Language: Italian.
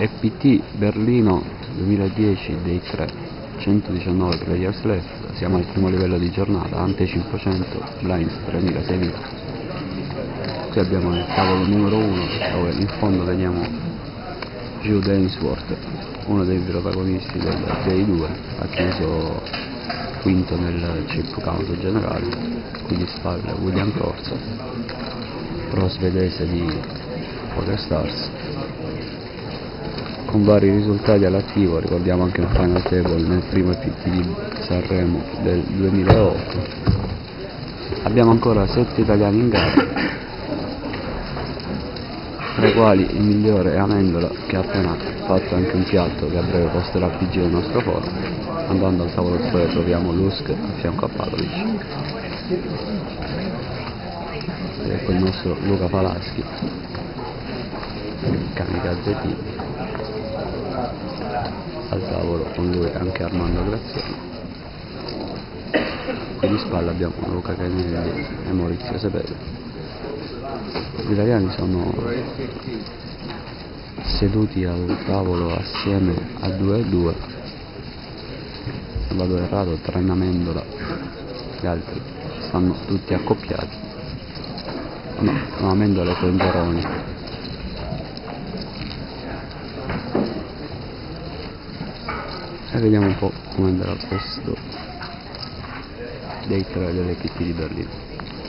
EPT Berlino 2010 dei 3 119 players left siamo al primo livello di giornata ante 500 blinds 3600 qui abbiamo il tavolo numero 1 dove in fondo vediamo Jude Ainsworth uno dei protagonisti del Day 2 ha chiuso quinto nel chip count generale qui di spalle William Corso pro svedese di Poker Stars con vari risultati all'attivo, ricordiamo anche il final table nel primo EPT di Sanremo del 2008. Abbiamo ancora 7 italiani in gara, tra i quali il migliore è Amendola che ha appena fatto anche un piatto che a breve posterà PG del nostro foro. Andando al tavolo 3 troviamo Lusk a fianco a Pavlovic. Ed ecco il nostro Luca Falaschi, kamikaze team al tavolo con lui anche Armando Graziano qui di spalla abbiamo Luca Canelli e Maurizio Sepelli gli italiani sono seduti al tavolo assieme a 2 e 2 se vado errato tranne Amendola gli altri stanno tutti accoppiati. No, no Amendola e Congeroni e vediamo un po' come andrà questo dei tre delle PT di Berlino